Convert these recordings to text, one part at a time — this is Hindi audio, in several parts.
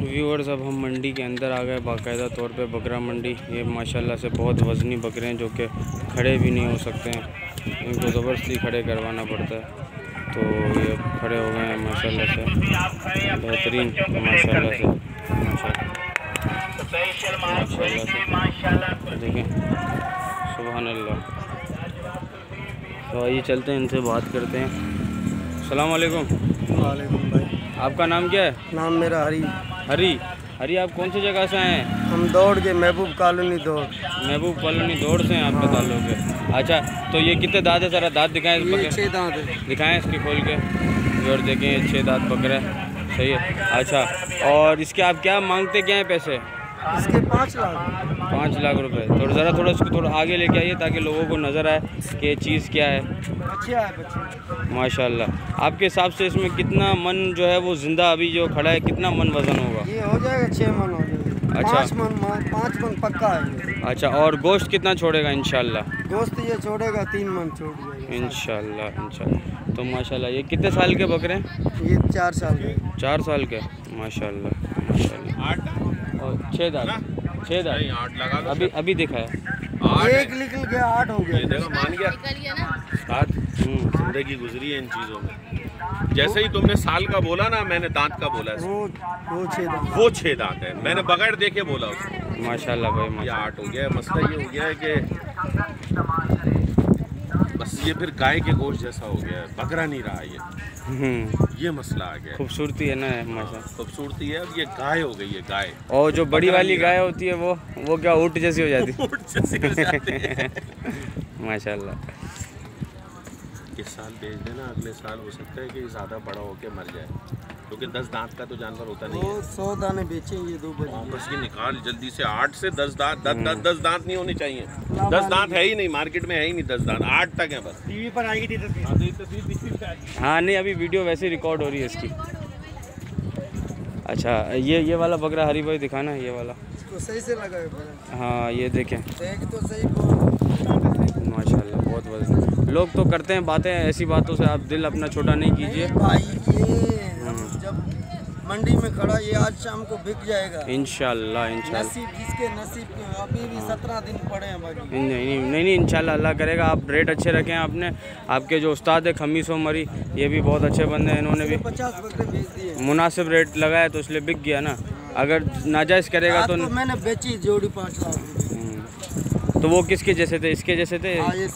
व्यूअर्स अब हम मंडी के अंदर आ गए बाकायदा तौर पे बकरा मंडी। ये माशाल्लाह से बहुत वज़नी बकरे हैं जो कि खड़े भी नहीं हो सकते हैं। इनको ज़बरदस्ती खड़े करवाना पड़ता है। तो ये खड़े हो गए हैं माशाल्लाह से। बेहतरीन माशाल्लाह से। माशाल्लाह। से देखें। सुबह अल्लाह तो आइए चलते हैं इनसे बात करते हैं। सलाम वालेकुम। वालेकुम भाई। आपका नाम क्या है? नाम मेरा हरी हरी हरी आप कौन सी जगह से आए हैं? हम दौड़ के महबूब कॉलोनी दौड़। महबूब कॉलोनी दौड़ से हैं आपका ताल्लुक है। अच्छा तो ये कितने दाँत है सारा? दाँत दिखाएँ इस ये बकरे। छः दाँत है। दिखाएँ इसके खोल के। और देखें ये छः दाँत बकरा सही है। अच्छा और इसके आप क्या मांगते क्या हैं पैसे? इसके पाँच लाख। पाँच लाख रुपए। तो ज़रा थोड़ा इसको थोड़ा आगे लेके आइए ताकि लोगों को नज़र आए कि ये चीज़ क्या है। अच्छे माशाल्लाह। आपके हिसाब से इसमें कितना मन जो है वो ज़िंदा अभी जो खड़ा है कितना मन वज़न होगा? ये हो जाएगा छः मन हो जाएगा। अच्छा। मन पाँच मन पक्का है अच्छा और गोश्त कितना छोड़ेगा इन गोश्त ये छोड़ेगा तीन मन छोड़ जाएगा। इंशाल्लाह इंशाल्लाह। तो माशाल्लाह ये कितने साल के बकरे हैं? ये चार साल के। चार साल के। माशाल्लाह माशाल्लाह। और छः दांत? छः दांत। आठ लगा अभी अभी देखा है। एक निकल गया आठ हो गया। देखो मान गया। आठ हम्म, ज़िंदगी गुजरी है इन चीज़ों में। जैसे ही तुमने साल का बोला ना मैंने दांत का बोला है। वो वो छः दांत। वो छह दांत है। मैंने बगैर देखे बोला उसको। माशाल्लाह भाई ये माशा आठ हो गया है मसला ये हो गया है कि ये फिर गाय के गोश्त जैसा हो गया है बकरा नहीं रहा ये। हम्म, ये मसला आ गया। खूबसूरती है ना माशा खूबसूरती है अब ये गाय हो गई है गाय। और जो बड़ी वाली गाय होती है वो वो क्या ऊट जैसी हो जाती ऊँट जैसी हो जाती है। है माशाल्लाह। इस साल बेच देना अगले साल हो सकता है कि ज़्यादा बड़ा होके मर जाए। क्योंकि दस दांत का तो जानवर होता नहीं है। सौ दाने बेचे ये दो बजे। वापस ये निकाल जल्दी से आठ से दस दांत दस दस दस दांत नहीं होने चाहिए। दस दांत है? ही नहीं मार्केट में है ही नहीं दस दांत आठ तक है बस। टीवी पर आएगी थी हाँ नहीं अभी वीडियो वैसे रिकॉर्ड हो रही है इसकी। अच्छा ये ये वाला बकरा हरी भाई दिखाना है ये वाला। इसको सही से लगाए हाँ ये देखें। देख तो सही माशाल्लाह बहुत वज़न। लोग तो करते हैं बातें ऐसी बातों से आप दिल अपना छोटा नहीं कीजिए। भाई ये मंडी में खड़ा ये आज शाम को बिक जाएगा। इंशाल्लाह इंशाल्लाह। नसीब जिसके नसीब के अभी भी सत्रह दिन पड़े हैं बाकी नहीं नहीं नहीं नहीं इंशाल्लाह अल्लाह करेगा। आप रेट अच्छे रखें आपने। आपके जो उस्ताद है खमीस मरी ये भी बहुत अच्छे बंदे हैं इन्होंने भी। पचास बकरे बेच दिए मुनासिब रेट लगाया तो इसलिए बिक गया ना। अगर नाजायज़ करेगा तो मैंने बेची जोड़ी पाँच लाख। हम्म। तो वो किसके जैसे थे? इसके जैसे थे? हाँ ही।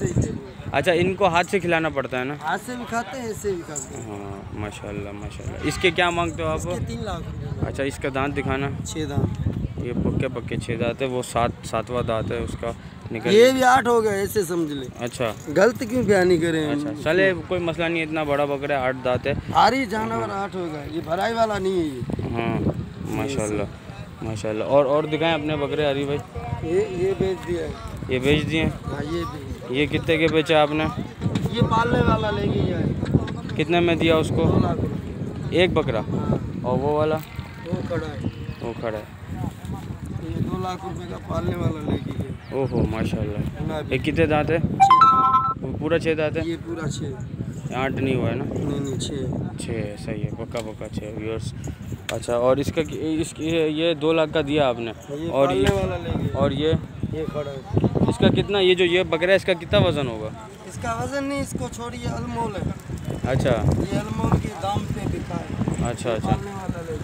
अच्छा इनको हाथ से खिलाना पड़ता है ना? हाथ से भी खाते हैं ऐसे भी खाते हैं। हाँ माशाल्लाह माशाल्लाह। इसके क्या मांगते हो आप? तीन लाख अच्छा इसका दांत दिखाना। छः दाम ये पक्के पक्के छः दांत है वो सात सातवां दांत है उसका निकल ये भी आठ हो गया ऐसे समझ ले। अच्छा। गलत क्यों बयानी करें अच्छा चले कोई मसला नहीं इतना बड़ा बकरा आठ दांत है। भारी जानवर आठ हो गया ये भराई वाला नहीं है ये। हाँ माशाल्लाह माशाल्लाह। और और दिखाएँ अपने बकरे हरी भाई। ये ये बेच दिया है। ये बेच दिए हाँ? ये भी ये कितने के बेचा आपने? ये पालने वाला लेके जाए कितने में दिया उसको? एक बकरा? हाँ। और वो वाला? वो खड़ा है। वो खड़ा है। ये दो लाख रुपए का पालने वाला लेके गया ओहो माशाल्लाह। ये कितने दांत है? पूरा छः दांत है? ये पूरा छः आठ नहीं हुआ है ना? नहीं नहीं छः छः सही है। पक्का पक्का छः व्यूअर्स अच्छा और इसका इस ये, दो लाख का दिया आपने? ये और ये वाला और ये? ये खड़ा है। इसका कितना ये जो ये बकरा है इसका कितना वज़न होगा? इसका वज़न नहीं इसको छोड़िए अनमोल है। अच्छा। ये अनमोल के दाम पे बिका है। अच्छा अच्छा।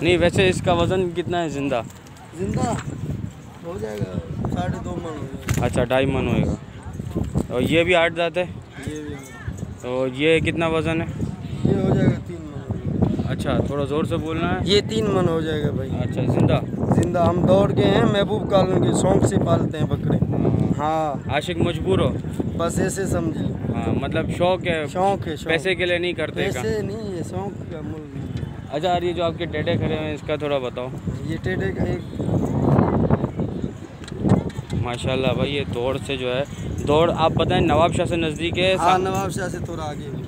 नहीं वैसे इसका वज़न कितना है ज़िंदा? ज़िंदा? हो जाएगा साढ़े दो मन हो अच्छा ढाई मन होएगा। और ये भी आठ दांत है? ये भी। तो ये कितना वज़न है? ये हो जाएगा तीन। अच्छा थोड़ा ज़ोर से बोलना है। ये तीन मन हो जाएगा भाई। अच्छा ज़िंदा? ज़िंदा हम दौड़ के हैं महबूब कॉलोनी के शौक से पालते हैं बकरे। हाँ। आशिक मजबूर हो? बस ऐसे समझ लो हाँ मतलब शौक है शौक है शौक। पैसे के लिए नहीं करते पैसे नहीं है शौक का मूल अच्छा यार ये जो आपके टेढ़े खड़े हैं इसका थोड़ा बताओ। ये टेढ़े का एक माशाल्लाह भाई ये दौड़ से जो है दौड़ आप बताएँ नवाब शाह से नज़दीक है हाँ नवाब शाह से थोड़ा आगे। है।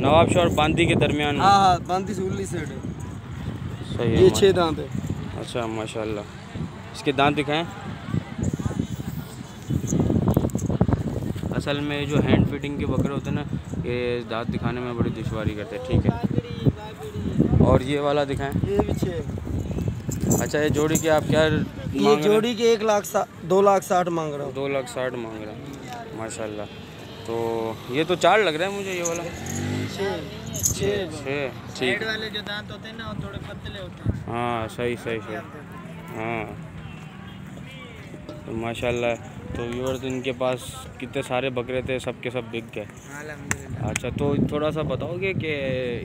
नवाब शाह और बांदी के दरमियान में हाँ हाँ बांदी से उल्ली है। सही है ये छः दांत है। अच्छा माशाल्लाह। इसके दांत दिखाएँ। असल में जो हैंड फीडिंग के बकरे होते हैं ना ये दांत दिखाने में बड़ी दुश्वारी करते हैं ठीक है? और ये वाला दिखाएँ। ये भी छः अच्छा ये जोड़ी के आप क्या ये जोड़ी के एक लाख दो लाख साठ मांग रहा हूँ। दो लाख साठ मांग रहा हैं माशाल्लाह। तो ये तो चार लग रहा है मुझे ये वाला। छः। छः छः ठीक वाले जो दांत होते हैं ना वो थोड़े पतले होते हैं। हाँ सही सही सही। हाँ। तो माशाल्लाह। तो व्यूअर्स इनके पास कितने सारे बकरे थे सब के सब बिक गए। अच्छा तो थोड़ा सा बताओगे कि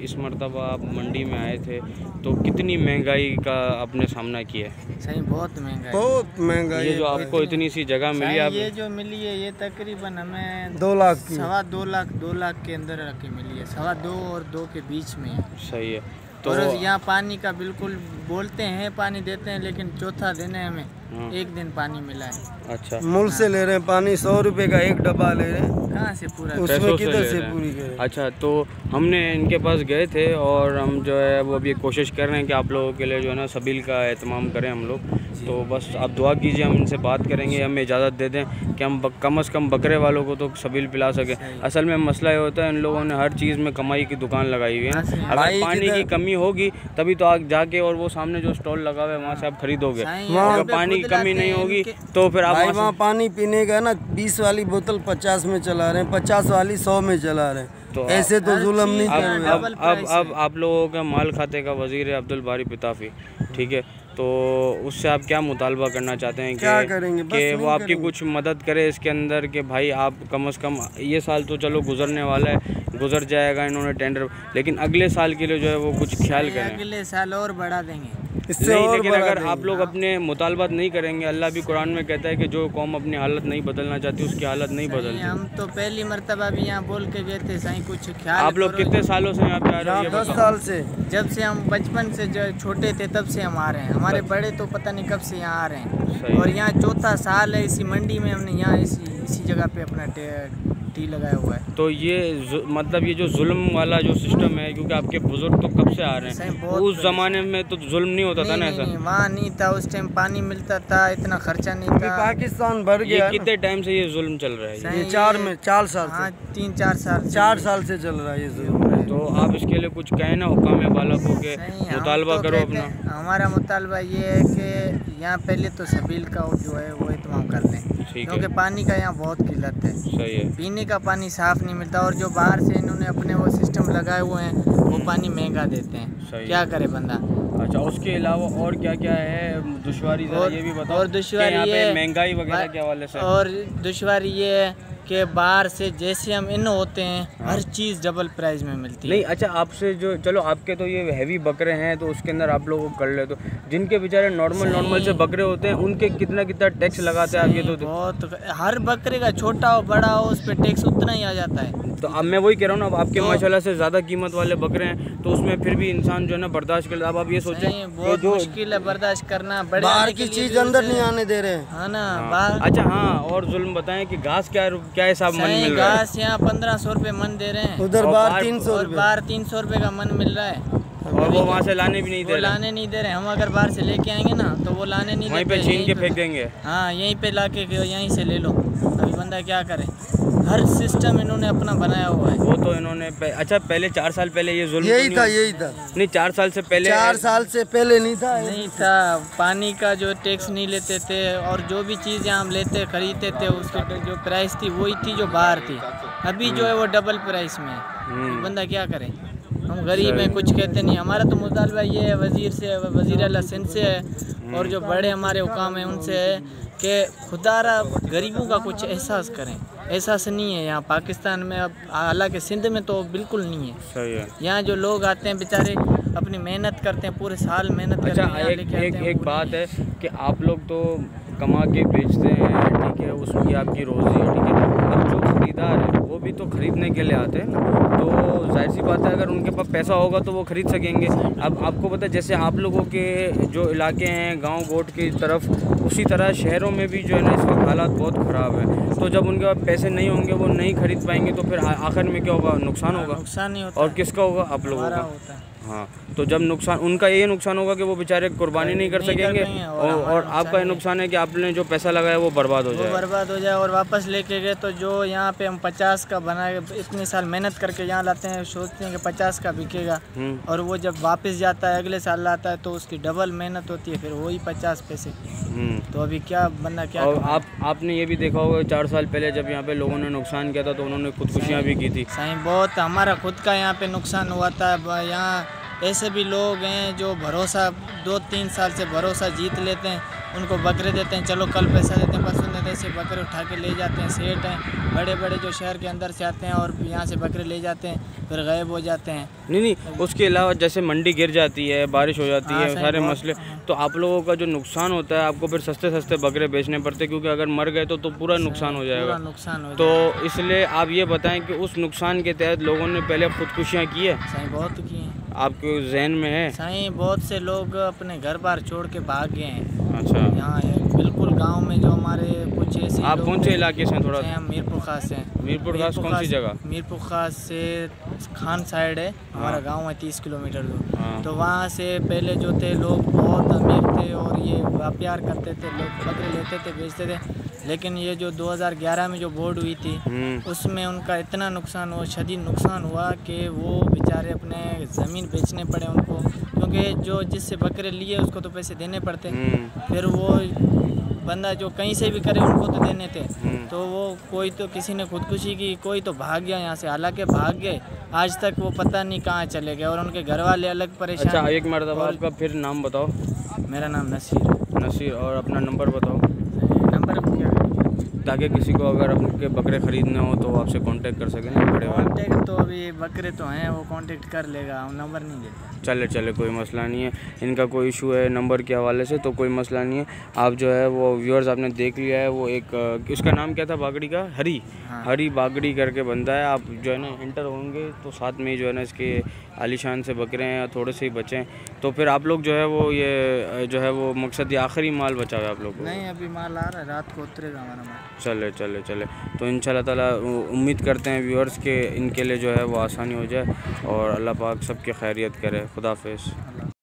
इस मरतबा आप मंडी में आए थे तो कितनी महँगाई का आपने सामना किया? है सही बहुत महँगा बहुत महँगा ये जो आपको इतनी सी जगह मिली सही, आप ये जो मिली है ये तकरीबन हमें दो लाख की। सवा दो लाख दो लाख के अंदर रख के मिली है। सवा दो और दो के बीच में सही है। तो यहाँ पानी का बिल्कुल बोलते हैं पानी देते हैं लेकिन चौथा दिन है हाँ। हमें एक दिन पानी मिला है। अच्छा। मूल से ले रहे हैं पानी सौ रुपए का एक डब्बा ले रहे हैं। कहाँ से पूरा? उसमें किधर से से पूरी करें? अच्छा तो हमने इनके पास गए थे और हम जो है वो अभी कोशिश कर रहे हैं कि आप लोगों के लिए जो है ना सबील का एहतमाम करें हम लोग। तो बस आप दुआ कीजिए हम इनसे बात करेंगे हमें इजाज़त दे दें कि हम कम अज़ कम बकरे वालों को तो सबील पिला सकें। असल में मसला ये होता है इन लोगों ने हर चीज़ में कमाई की दुकान लगाई हुई है। अगर पानी की कमी होगी तभी तो आप जाके और वो सामने जो स्टॉल लगा हुआ है वहाँ से आप खरीदोगे। अगर पानी की कमी नहीं होगी तो फिर आप वहाँ पानी पीने का ना बीस वाली बोतल पचास में चला रहे हैं पचास वाली सौ में चला रहे हैं। तो ऐसे तो जुल्म नहीं अब अब अब अब आप लोगों का माल खाते का वज़ीर है अब्दुल बारी पिताफी ठीक है? तो उससे आप क्या मुतालबा करना चाहते हैं क्या कि करेंगे? कि वो आपकी करेंगे। कुछ मदद करे इसके अंदर कि भाई आप कम से कम ये साल तो चलो गुजरने वाला है गुजर जाएगा इन्होंने टेंडर लेकिन अगले साल के लिए जो है वो कुछ ख्याल करें। अगले साल और बढ़ा देंगे। इससे नहीं और लेकिन अगर आप लोग अपने मुतालबात नहीं करेंगे अल्लाह भी कुरान में कहता है कि जो कौम अपनी हालत नहीं बदलना चाहती उसकी हालत नहीं बदलती। हम तो पहली मरतबा भी यहाँ बोल के गए थे सही कुछ ख्याल आप लोग कितने सालों से यहाँ पे आ रहे हैं दस साल से जब से हम बचपन से जो छोटे थे तब से हम आ रहे हैं। हमारे बड़े तो पता नहीं कब से यहाँ आ रहे हैं। और यहाँ चौथा साल है इसी मंडी में हमने यहाँ इसी इसी जगह पे अपना टे- लगाया हुआ है। तो ये मतलब ये जो जुल्म वाला जो सिस्टम है क्योंकि आपके बुज़ुर्ग तो कब से आ रहे हैं? उस जमाने में तो जुल्म नहीं होता नहीं, था ना ऐसा? वहाँ नहीं था उस टाइम पानी मिलता था इतना खर्चा नहीं था। पाकिस्तान भर गया कितने टाइम से ये जुल्म चल रहा है? ये? चार में चार साल हाँ तीन चार साल चार साल से चल रहा है ये जुल्म। तो आप इसके लिए कुछ कहें ना हुकाम बालक के मुतालबा तो करो अपना। हमारा मुतालबा ये है कि यहाँ पहले तो सबील का जो है वो इतमाम कर दें। ठीक क्योंकि पानी का यहाँ बहुत किल्लत है। सही है। पीने का पानी साफ़ नहीं मिलता और जो बाहर से इन्होंने अपने वो सिस्टम लगाए हुए हैं वो पानी महँगा देते हैं। क्या करे बंदा? अच्छा उसके अलावा और क्या क्या है और- ये भी बताओ और ये- महँगाई वगैरह बा- के हवाले से। और दुश्वारी ये है कि बाहर से जैसे हम इन होते हैं हाँ। हर चीज़ डबल प्राइस में मिलती है। नहीं अच्छा आपसे जो चलो आपके तो ये हैवी बकरे हैं तो उसके अंदर आप लोग कर ले तो। जिनके बेचारे नॉर्मल नॉर्मल से बकरे होते हैं उनके कितना कितना टैक्स लगाते हैं आप ये तो बहुत हर बकरे का छोटा हो बड़ा हो उस पर टैक्स उतना ही आ जाता है। तो अब मैं वही कह रहा हूँ ना अब आपके तो- माशाल्लाह से ज़्यादा कीमत वाले बकरे हैं तो उसमें फिर भी इंसान जो है ना बर्दाश्त कर अब आप ये सोचें बहुत जो मुश्किल है बर्दाश्त करना बाहर की चीज़ अंदर नहीं आने दे रहे। हैं हाँ ना हाँ। बाहर अच्छा हाँ और जुल्म बताएँ कि घास क्या क्या हिसाब मन मिल रहा है? घास यहाँ पंद्रह सौ रुपये मन दे रहे हैं। उधर बाहर तीन सौ बाहर तीन सौ रुपये का मन मिल रहा है। और वो वहाँ से लाने भी नहीं दे रहे। लाने नहीं दे रहे। हम अगर बाहर से लेके आएँगे ना तो वो लाने नहीं वहीं पे छीन के फेंक देंगे हाँ यहीं पे ला के यहीं से ले लो। अभी बंदा क्या करे? हर सिस्टम इन्होंने अपना बनाया हुआ है। वो तो इन्होंने पह, अच्छा पहले चार साल पहले ये जुल्म तो यही नहीं था यही था। नहीं चार साल से पहले चार साल से पहले नहीं था। नहीं था। पानी का जो टैक्स नहीं लेते थे और जो भी चीज़ें हम लेते खरीदते थे उसकी जो प्राइस थी वही थी जो बाहर थी। अभी जो है वो डबल प्राइस में है। हम्म। बंदा क्या करे? हम गरीब हैं कुछ कहते नहीं। हमारा तो मुतालबा ये है वज़ीर से वज़ीर अला सिंध से है। और जो बड़े हमारे हुकाम हैं उनसे है कि खुदारा गरीबों का कुछ एहसास करें। एहसास नहीं है यहाँ पाकिस्तान में अब हालाँकि सिंध में तो बिल्कुल नहीं है। सही है। यहाँ जो लोग आते हैं बेचारे अपनी मेहनत करते हैं पूरे साल मेहनत करते अच्छा हैं एक एक एक बात है कि आप लोग तो कमा के बेचते हैं ठीक है? उसकी आपकी रोज़ी है ठीक है अब जो खरीदार है वो भी तो खरीदने के लिए आते हैं तो ज़ाहिर सी बात है अगर उनके पास पैसा होगा तो वो खरीद सकेंगे। अब आपको पता है जैसे आप लोगों के जो इलाके हैं गाँव गोट की तरफ़ उसी तरह शहरों में भी जो है ना इस वक्त हालात बहुत ख़राब है। तो जब उनके पास पैसे नहीं होंगे वो नहीं खरीद पाएँगे तो फिर आखिर में क्या होगा? नुकसान होगा। नुकसान नहीं होता। और किसका होगा? आप लोगों का। होता है। हाँ तो जब नुकसान उनका ये नुकसान होगा कि वो बेचारे कुर्बानी नहीं कर नहीं सकेंगे पाएँगे और और, और आपका ये नुकसान है कि आपने जो पैसा लगाया वो बर्बाद हो जाए। बर्बाद हो जाए और वापस लेके गए तो जो यहाँ पे हम पचास का बना इतने साल मेहनत करके यहाँ लाते हैं सोचते हैं कि पचास का बिकेगा। हम्म, और वो जब वापस जाता है अगले साल लाता है तो उसकी डबल मेहनत होती है फिर वही पचास पैसे। हम्म। तो अभी क्या बंदा क्या और आप आपने ये भी देखा होगा चार साल पहले जब यहाँ पे लोगों ने नुकसान किया था तो उन्होंने खुदकुशियाँ भी की थी। सही बहुत हमारा खुद का यहाँ पे नुकसान हुआ था यहाँ ऐसे भी लोग हैं जो भरोसा दो तीन साल से भरोसा जीत लेते हैं उनको बकरे देते हैं चलो कल पैसा देते हैं परसों देते हैं ऐसे बकरे उठा के ले जाते हैं सेठ हैं बड़े बड़े जो शहर के अंदर से आते हैं और यहाँ से बकरे ले जाते हैं फिर गायब हो जाते हैं। नहीं नहीं उसके अलावा जैसे मंडी गिर जाती है बारिश हो जाती हाँ, है सारे मसले तो आप लोगों का जो नुकसान होता है आपको फिर सस्ते सस्ते बकरे बेचने पड़ते हैं क्योंकि अगर मर गए तो तो पूरा नुकसान हो जाएगा। नुकसान हो तो इसलिए आप ये बताएँ कि उस नुकसान के तहत लोगों ने पहले खुदकुशियाँ की है? सही बहुत की आपके जहन में है? सही बहुत से लोग अपने घर बार छोड़ के भाग गए हैं। अच्छा। यहाँ बिल्कुल गाँव में जो हमारे कुछ ऐसे आप कौन से इलाके से थोड़ा? हम मीरपुर खास से हैं। मीरपुर खास कौन सी जगह? मीरपुर खास से खान साइड है। हमारा गाँव है तीस किलोमीटर दूर। हाँ। तो वहाँ से पहले जो थे लोग बहुत अमीर थे और ये व्यापार करते थे लोग बकरे लेते थे बेचते थे। लेकिन ये जो 2011 में जो बोर्ड हुई थी हम्म। उसमें उनका इतना नुकसान हुआ शदीद नुकसान हुआ कि वो बेचारे अपने ज़मीन बेचने पड़े उनको। क्योंकि जो जिससे बकरे लिए उसको तो पैसे देने पड़ते। हम्म। फिर वो बंदा जो कहीं से भी करे उनको तो देने थे। हम्म। तो वो कोई तो किसी ने खुदकुशी की कोई तो भाग गया यहाँ से। हालाँकि भाग गए आज तक वो पता नहीं कहाँ चले गए और उनके घर वाले अलग परेशान अच्छा एक मरतबा आपका फिर नाम बताओ। मेरा नाम नसीर नसीर और अपना नंबर बताओ। नंबर क्या ताकि किसी को अगर आपके बकरे ख़रीदने हो तो आपसे कांटेक्ट कर सकें। बड़े वाले। कांटेक्ट तो अभी बकरे तो हैं वो कांटेक्ट कर लेगा हम नंबर नहीं देते। चले चले कोई मसला नहीं है। इनका कोई इशू है नंबर के हवाले से तो कोई मसला नहीं है। आप जो है वो व्यूअर्स आपने देख लिया है वो एक उसका नाम क्या था बागड़ी का? हरी। हाँ। हरी बागड़ी करके बनता है। आप जो है ना इंटर होंगे तो साथ में ही जो है ना इसके आलिशान से बकरे हैं थोड़े से ही बचे हैं। तो फिर आप लोग जो है वो ये जो है वो मकसद ये आखिरी माल बचा हुआ आप लोग नहीं अभी माल आ रहा है रात को उतरेगा हमारा माल। चले चले चले। तो इन ताला तला उम्मीद करते हैं व्यूअर्स के इनके लिए जो है वो आसानी हो जाए और अल्लाह पाक सबकी खैरियत करे। खुदा हाफिज़। अल्लाह